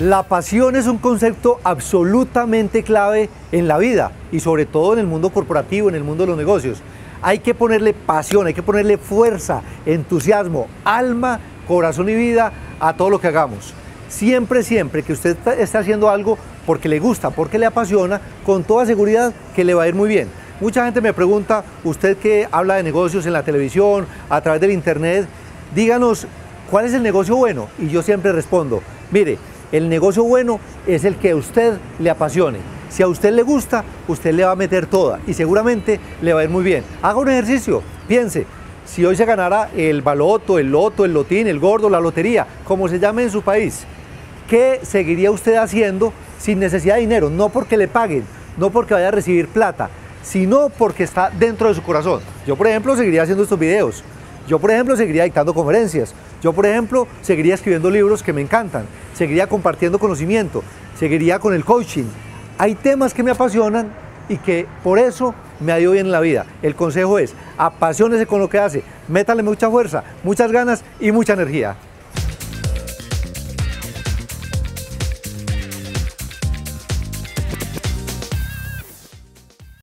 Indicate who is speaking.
Speaker 1: La pasión es un concepto absolutamente clave en la vida y sobre todo en el mundo corporativo, en el mundo de los negocios. Hay que ponerle pasión, hay que ponerle fuerza, entusiasmo, alma, corazón y vida a todo lo que hagamos. Siempre, siempre que usted esté haciendo algo porque le gusta, porque le apasiona, con toda seguridad que le va a ir muy bien. Mucha gente me pregunta, usted que habla de negocios en la televisión, a través del internet, díganos cuál es el negocio bueno. Y yo siempre respondo, mire, el negocio bueno es el que a usted le apasione. Si a usted le gusta, usted le va a meter toda y seguramente le va a ir muy bien. Haga un ejercicio, piense, si hoy se ganara el baloto, el loto, el lotín, el gordo, la lotería, como se llame en su país, ¿qué seguiría usted haciendo sin necesidad de dinero? No porque le paguen, no porque vaya a recibir plata, sino porque está dentro de su corazón. Yo, por ejemplo, seguiría haciendo estos videos. Yo, por ejemplo, seguiría dictando conferencias. Yo, por ejemplo, seguiría escribiendo libros que me encantan. Seguiría compartiendo conocimiento. Seguiría con el coaching. Hay temas que me apasionan y que por eso me ha ido bien en la vida. El consejo es, apasionese con lo que hace, métale mucha fuerza, muchas ganas y mucha energía.